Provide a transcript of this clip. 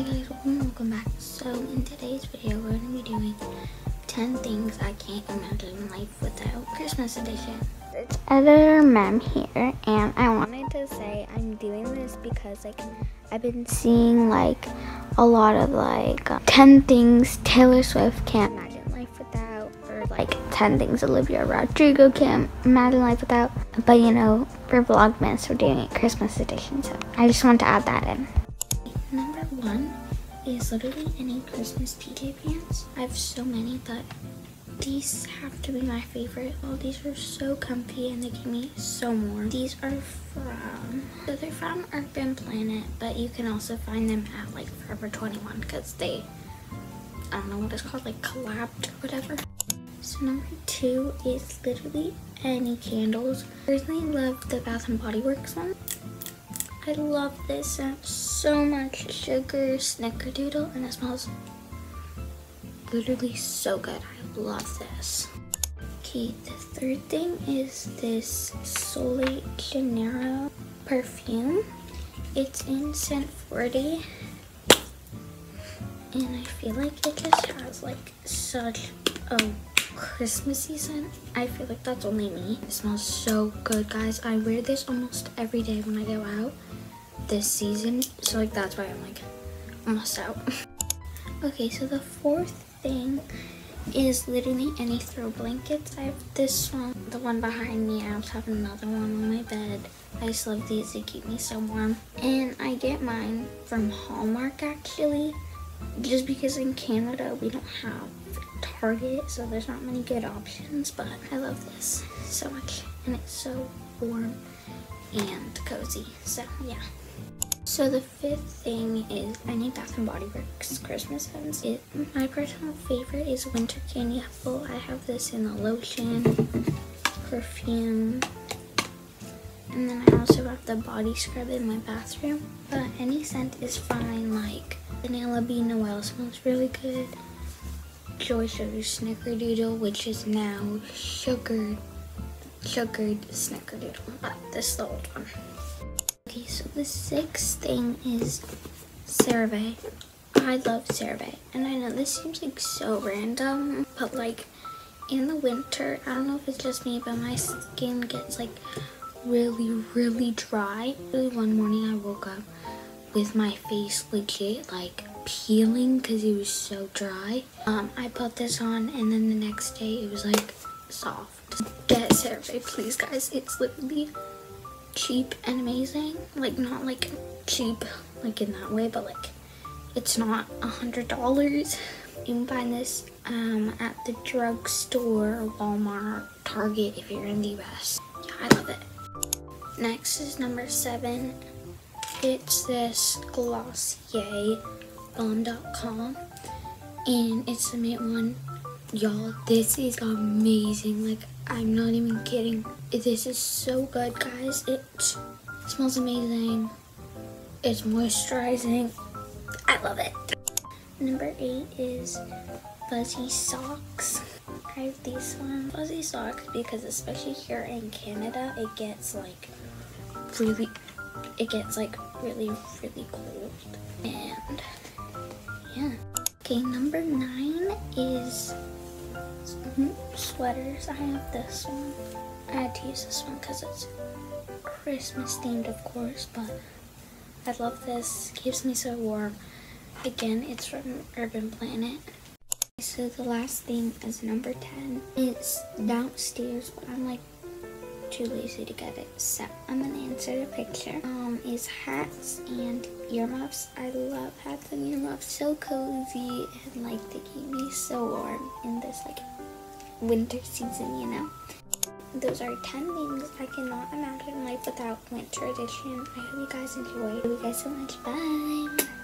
Hey guys, welcome, welcome back. So in today's video, we're gonna be doing 10 things I can't imagine life without Christmas edition. It's editor Mem here, and I wanted to say I'm doing this because like I've been seeing like a lot of like um, 10 things Taylor Swift can't imagine life without, or like 10 things Olivia Rodrigo can't imagine life without. But you know, for Vlogmas, we're doing it Christmas edition, so I just want to add that in. Number one is literally any Christmas PJ pants. I have so many, but these have to be my favorite. Oh, these are so comfy and they keep me so warm. These are from, so they're from Urban Planet, but you can also find them at like Forever 21 because they, I don't know what it's called, like collabed or whatever. So number two is literally any candles. I personally love the Bath and Body Works one. I love this so much. Sugar snickerdoodle and it smells literally so good. I love this. Okay, the third thing is this Sol de Janeiro perfume. It's in scent 40 and I feel like it just has like such a Christmassy scent. I feel like that's only me. It smells so good, guys. I wear this almost every day when I go out this season. So like that's why I'm like almost out. okay, so the fourth thing is literally any throw blankets. I have this one, the one behind me. I also have another one on my bed. I just love these, they keep me so warm. And I get mine from Hallmark actually, just because in Canada we don't have Target, so there's not many good options, but I love this so much. And it's so warm and cozy, so yeah. So the fifth thing is I need Bath and Body Works Christmas scents. It, my personal favorite is Winter Candy Apple. I have this in the lotion, perfume, and then I also have the body scrub in my bathroom. But any scent is fine, like Vanilla Bean Noel smells really good. Joy Sugar Snickerdoodle, which is now sugared, sugared Snickerdoodle. Uh, this old one. Okay, so the sixth thing is CeraVe. I love CeraVe. And I know this seems like so random, but like in the winter, I don't know if it's just me, but my skin gets like really, really dry. Really one morning I woke up with my face legit like peeling because it was so dry. Um, I put this on and then the next day it was like soft. Get CeraVe, please guys. It's literally cheap and amazing. Like not like cheap like in that way, but like it's not a hundred dollars. You can find this um, at the drugstore, Walmart, Target if you're in the US. Yeah, I love it. Next is number seven. It's this Glossier Balm Dotcom and it's the matte one. Y'all, this is amazing. Like, I'm not even kidding. This is so good, guys. It smells amazing. It's moisturizing. I love it. Number eight is fuzzy socks. I have these ones. Fuzzy socks because especially here in Canada, it gets like really, it gets like really, really cold. And yeah. Okay, number nine is sweaters. I have this one. I had to use this one because it's Christmas themed, of course, but I love this. Keeps me so warm. Again, it's from Urban Planet. So the last thing is number 10. It's downstairs, but I'm like too lazy to get it. So I'm gonna insert a picture. Um, is hats and earmuffs. I love hats and earmuffs. So cozy and like they keep me so warm in this like winter season, you know. Those are 10 things I cannot imagine life without winter edition. I hope you guys enjoy. Thank you guys so much. Bye.